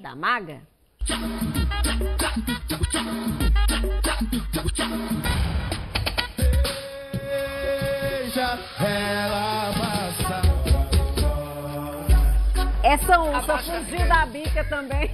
da Maga. Deixa ela passar. Essa onça fugiu da bica também.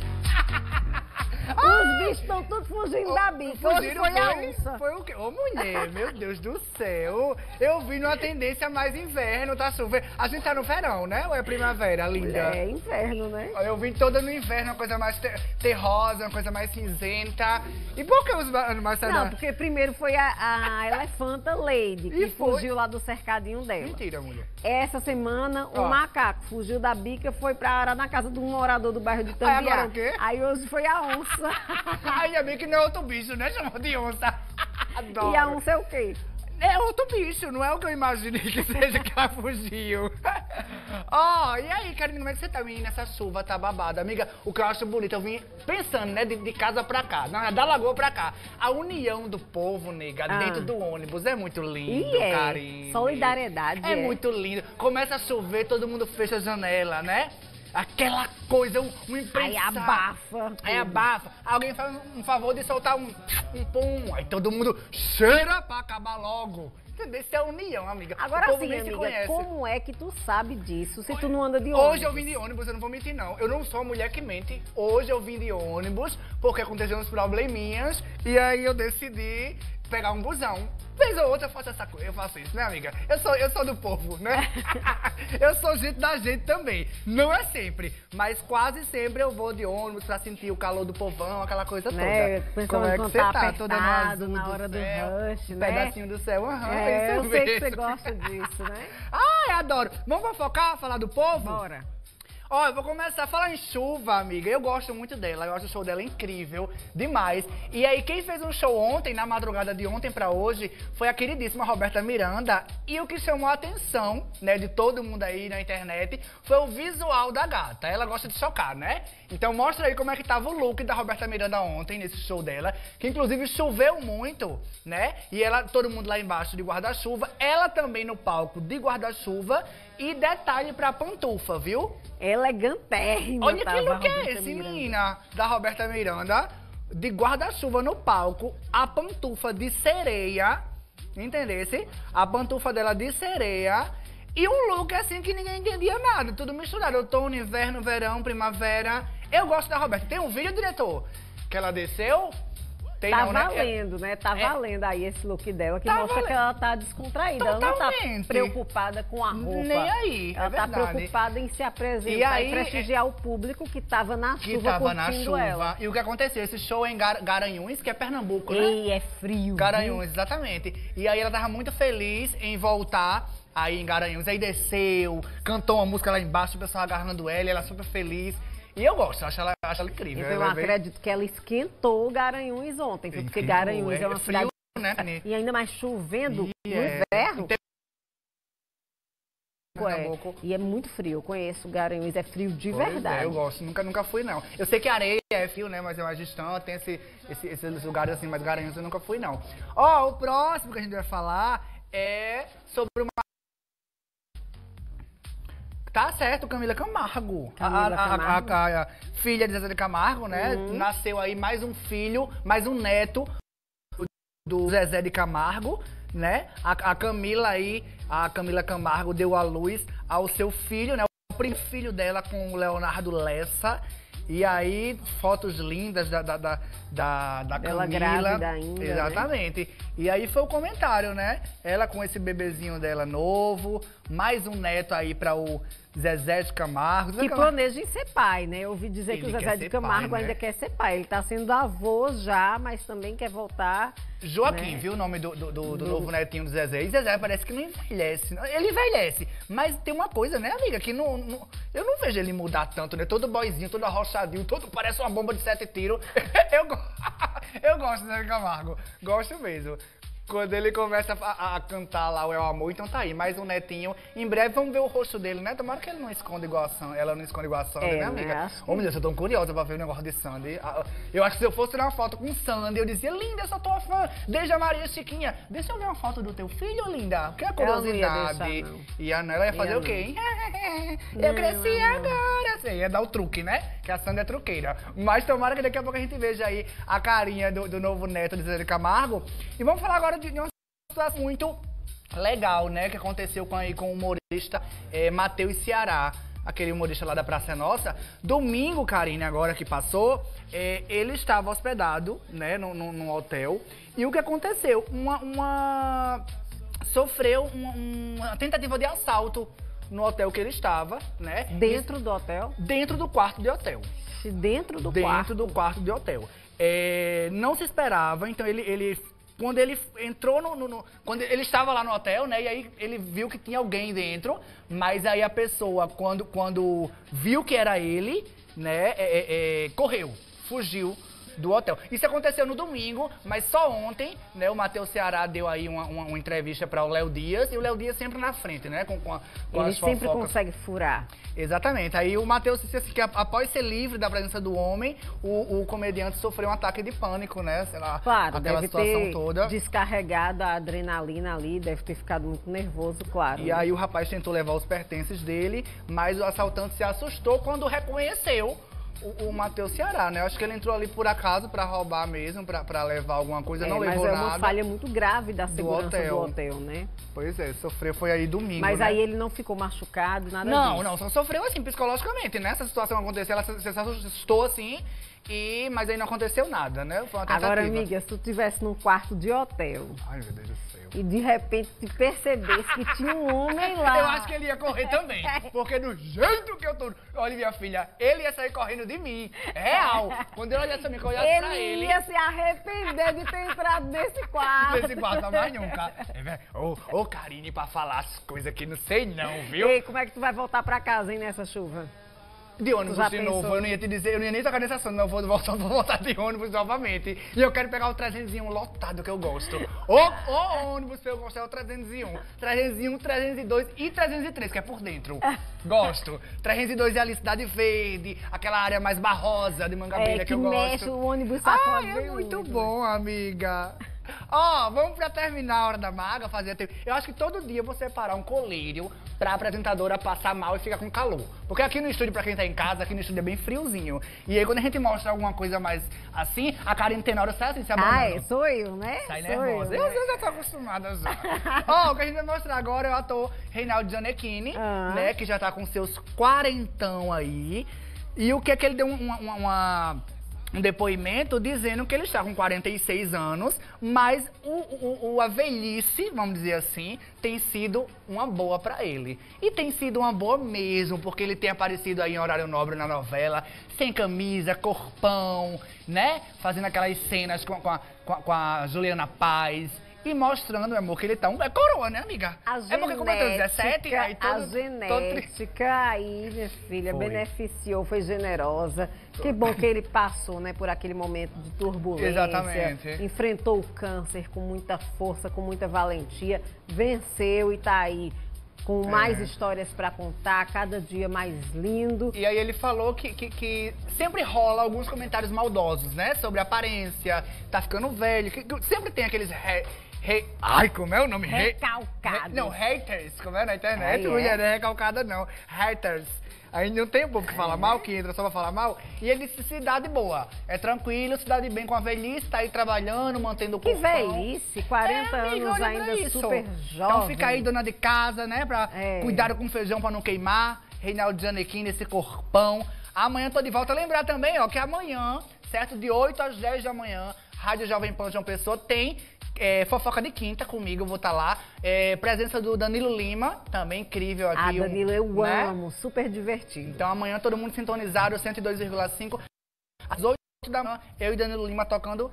Os bichos estão todos fugindo da bica. Hoje foi a onça. Foi o quê? Ô, mulher, meu Deus do céu. Eu vi numa tendência mais inverno, tá super. A gente tá no verão, né? Ou é primavera, linda? É inferno, né? Eu vim toda no inverno, uma coisa mais te- terrosa, uma coisa mais cinzenta. E por que os animais Não, porque primeiro foi a, a elefanta Lady, que foi? fugiu lá do cercadinho dela. Mentira, mulher. Essa semana, o Ó. macaco fugiu da bica, foi pra na casa de um morador do bairro de Aí Tambiá. agora o quê? Aí hoje foi a onça. Ainda bem que não é outro bicho, né? Chamou de onça. Adoro. e a onça é o quê? É outro bicho, não é o que eu imaginei que seja que ela fugiu. Ó, e aí, Karine, como é que você tá, menina? Essa chuva tá babada. Amiga, o que eu acho bonito, eu vim pensando, né, de, de casa pra cá, na- da lagoa pra cá. A união do povo, nega, Ah. dentro do ônibus é muito lindo, E é. Karine. Solidariedade, É, é. muito lindo. Começa a chover, todo mundo fecha a janela, né? Aquela coisa, um, um. Aí abafa. Aí tudo. abafa. Alguém faz um favor de soltar um, um pum. Aí todo mundo cheira pra acabar logo. Entendeu? Isso é união, amiga. Agora sim, amiga, como é que tu sabe disso se tu não anda de ônibus? Hoje eu vim de ônibus, eu não vou mentir não. Eu não sou a mulher que mente. Hoje eu vim de ônibus porque aconteceram uns probleminhas e aí eu decidi pegar um busão. Vez ou outra eu faço essa coisa, eu faço isso, né, amiga? Eu sou, eu sou do povo, né? eu sou gente da gente também. Não é sempre, mas quase sempre eu vou de ônibus pra sentir o calor do povão, aquela coisa Né, toda. Como é que você tá? Toda apertado, azul na do hora do céu, rush, né? Pedacinho do céu, aham, É, eu sei que você gosta disso, né? Ai, adoro. Vamos fofocar, falar do povo? Bora. Ó, eu vou começar a falar em chuva, amiga. Eu gosto muito dela. Eu acho o show dela incrível, demais. E aí, quem fez um show ontem, na madrugada de ontem pra hoje, foi a queridíssima Roberta Miranda. E o que chamou a atenção, né, de todo mundo aí na internet, foi o visual da gata. Ela gosta de chocar, né? Então mostra aí como é que tava o look da Roberta Miranda ontem, nesse show dela. Que inclusive choveu muito, né? E ela, todo mundo lá embaixo de guarda-chuva. Ela também no palco de guarda-chuva. E detalhe pra pantufa, viu? Elegantérrima. Olha que tava look é esse, Miranda. menina? Da Roberta Miranda. De guarda-chuva no palco, a pantufa de sereia. Entendesse? A pantufa dela de sereia. E um look assim que ninguém entendia nada. Tudo misturado. Outono, inverno, verão, primavera. Eu gosto da Roberta. Tem um vídeo, diretor? Que ela desceu? Tem Tá não, né? valendo, né? Tá É. valendo aí esse look dela, que Tá mostra valendo. que ela tá descontraída. Ela não tá Totalmente. preocupada com a roupa. Nem aí, é Ela tá verdade. preocupada em se apresentar E e, aí, prestigiar o público que tava na Que chuva tava na chuva. ela. E o que aconteceu? Esse show é em Gar- Garanhuns, que é Pernambuco, né? Ei, é frio. Garanhuns, exatamente. E aí ela tava muito feliz em voltar aí em Garanhuns. Aí desceu, cantou uma música lá embaixo, o pessoal agarrando ela, e ela super feliz. E eu gosto, acho ela, acho ela incrível. Então eu Ela veio- acredito que ela esquentou Garanhuns ontem, viu? porque Incrível, Garanhuns é, uma frio, cidade... né? E ainda mais chovendo E no é- inverno. Tem- É, e é muito frio. Eu conheço Garanhuns, é frio de Pois verdade. É, eu gosto, nunca, nunca fui não. Eu sei que areia é frio, né, mas é mais distante, tem esse, esse- esses lugares assim, mas Garanhuns eu nunca fui não. Ó, o próximo que a gente vai falar é sobre uma... Tá certo, Camila Camargo. Camila a, a- Camargo. a- a filha de Zezé de Camargo, né? Nasceu aí mais um filho, mais um neto do Zezé de Camargo, né? A, a Camila aí, a Camila Camargo deu à luz ao seu filho, né? O primeiro filho dela com o Leonardo Lessa. E aí, fotos lindas da, da, da, da, da Dela Camila. ainda, né? Exatamente. E aí foi o comentário, né? Ela com esse bebezinho dela novo, mais um neto aí para o Zezé de Camargo. Zezé Que de Camargo- planeja em ser pai, né? Eu ouvi dizer que o Ele Zezé de Camargo pai, né? ainda quer ser pai. Ele tá sendo avô já, mas também quer voltar. Joaquim, né? viu o nome do, do, do- do novo netinho do Zezé? E Zezé parece que não envelhece. Ele envelhece, mas tem uma coisa, né, amiga? Que não, não- eu não vejo ele mudar tanto, né? Todo boizinho, todo arrochadinho, todo parece uma bomba de sete tiros. eu, eu gosto do Zezé Camargo. Gosto mesmo. Quando ele começa a, a cantar lá o É o Amor, então tá aí. Mais um netinho. Em breve vamos ver o rosto dele, né? Tomara que ele não esconda igual a Sandy. Ela não esconde igual a Sandy, É, né, né? amiga? Que- Ô, meu Deus, eu tô curiosa pra ver o negócio de Sandy. Ah, Eu acho que se eu fosse tirar uma foto com Sandy, eu dizia, linda, eu sou tua fã. Desde a Maria Chiquinha. Deixa eu ver uma foto do teu filho, linda. Que é Ela não ia curiosidade. deixar, não. E a Nela ia fazer o quê, hein? eu cresci agora. Assim, ia dar o truque, né? Que a Sandy é truqueira. Mas tomara que daqui a pouco a gente veja aí a carinha do, do novo neto de Zé Camargo. E vamos falar agora de, de uma situação muito legal, né? Que aconteceu com, aí, com o humorista é, Matheus Ceará. Aquele humorista lá da Praça Nossa. Domingo, Karine, agora que passou, é, ele estava hospedado, né, num, num- num hotel. E o que aconteceu? Uma. uma- sofreu uma, uma tentativa de assalto no hotel que ele estava, né? Dentro do hotel? Dentro do quarto de hotel Se Dentro do dentro quarto. do quarto de hotel. É, não se esperava, então ele, ele quando ele entrou no, no- no- quando ele estava lá no hotel, né, e aí ele viu que tinha alguém dentro, mas aí a pessoa quando quando viu que era ele, né, é, é, é, correu, fugiu do hotel. Isso aconteceu no domingo, mas só ontem, né, o Matheus Ceará deu aí uma, uma- uma entrevista para o Léo Dias, e o Léo Dias sempre na frente, né, com, com, a- com Ele sempre fofocas. consegue furar. Exatamente. Aí o Matheus disse assim que após ser livre da presença do homem, o, o comediante sofreu um ataque de pânico, né? Sei lá, Claro, aquela situação toda. descarregado a adrenalina ali, deve ter ficado muito nervoso, claro. E aí o rapaz tentou levar os pertences dele, mas o assaltante se assustou quando reconheceu o, o Matheus Ceará, né? Eu acho que ele entrou ali por acaso pra roubar mesmo, pra, pra levar alguma coisa, É, não mas levou é uma nada. falha muito grave da segurança hotel. do hotel, né? Pois é, sofreu foi aí domingo, Mas né? aí ele não ficou machucado, nada Não, disso. não, só sofreu assim, psicologicamente, né? Essa situação aconteceu, ela se, se assustou assim, e, mas aí não aconteceu nada, né? Foi uma tentativa. Agora, amiga, se tu estivesse num quarto de hotel Ai, meu Deus do céu. e de repente te percebesse que tinha um homem lá. Eu acho que ele ia correr também. Porque do jeito que eu tô. Olha, minha filha, ele ia sair correndo de mim. É Real. Quando eu olhasse pra mim, que eu olhasse ele pra ele. ia se arrepender de ter entrado nesse quarto. Nesse passa mais nunca. É. Ô, ô, Karine, pra falar as coisas que não sei não, viu? Ei, como é que tu vai voltar pra casa, hein, nessa chuva? De ônibus de pensou? novo. Eu não ia te dizer, eu não ia nem tocar nesse assunto, não. Eu vou voltar, vou voltar de ônibus novamente. E eu quero pegar o 301 lotado que eu gosto. O, o ônibus que eu gosto é o 301. 301, 302 e 303, que é por dentro. Gosto. 302 é ali Cidade Verde, aquela área mais barrosa de Mangabeira É, que, que eu mexe gosto. o ônibus Ai, é muito. bom, amiga. Ó, vamos pra terminar a hora da maga, fazer. a te- Eu acho que todo dia eu vou separar um colírio pra apresentadora passar mal e ficar com calor. Porque aqui no estúdio, pra quem tá em casa, aqui no estúdio é bem friozinho. E aí quando a gente mostra alguma coisa mais assim, a na hora sai assim, se Ah, abanando. é, sou eu, né? Sai sou nervosa. eu. Eu, né? eu já tô acostumada já. Ó, o que a gente vai mostrar agora é o ator Reinaldo Gianecchini, Ah. né? Que já tá com seus quarentão aí. E o que é que ele deu uma- uma- uma- um depoimento dizendo que ele está com 46 anos, mas o, o- o- a velhice, vamos dizer assim, tem sido uma boa pra ele. E tem sido uma boa mesmo, porque ele tem aparecido aí em horário nobre na novela, sem camisa, corpão, né? Fazendo aquelas cenas com, com a- com a Juliana Paz. E mostrando, meu amor, que ele tá um. É coroa, né, amiga? A é porque como eu tenho 17, aí todo, a todo genética aí, minha filha, Foi. beneficiou, foi generosa. Que bom que ele passou, né, por aquele momento de turbulência. Exatamente. Enfrentou o câncer com muita força, com muita valentia, venceu e tá aí com mais É. histórias pra contar, cada dia mais lindo. E aí ele falou que, que, que sempre rola alguns comentários maldosos, né? Sobre aparência, tá ficando velho. que- que sempre tem aqueles. Re, re- ai, como é o nome? Re- Recalcados. re- não, haters, como é na internet? Ah, é? Mulher não é recalcada, não. Haters. Aí não tem o povo que fala mal, que entra só pra falar mal. E ele disse cidade boa. É tranquilo, cidade bem com a velhice, tá aí trabalhando, mantendo o Que corpão. velhice, 40 É, anos ainda isso. super jovem. Então fica aí, dona de casa, né? Pra É. cuidar com feijão pra não queimar. Reinaldo Janequim nesse corpão. Amanhã tô de volta. Lembrar também, ó, que amanhã, certo? De 8 às 10 da manhã, Rádio Jovem Pan João Pessoa tem é, fofoca de quinta comigo, vou estar lá. É, presença do Danilo Lima, também incrível Ah, aqui. um, Danilo, eu né? amo, super divertido. Então amanhã todo mundo sintonizado, 102,5. Às 8 da manhã, eu e Danilo Lima tocando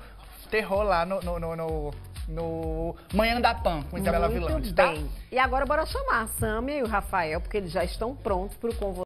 terror lá no, no, no, no, no Manhã da Pan, com Isabela Vilante, tá? E agora bora chamar a Samia e o Rafael, porque eles já estão prontos para o Com